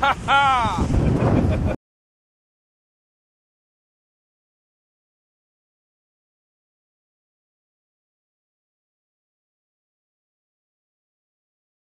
哈哈。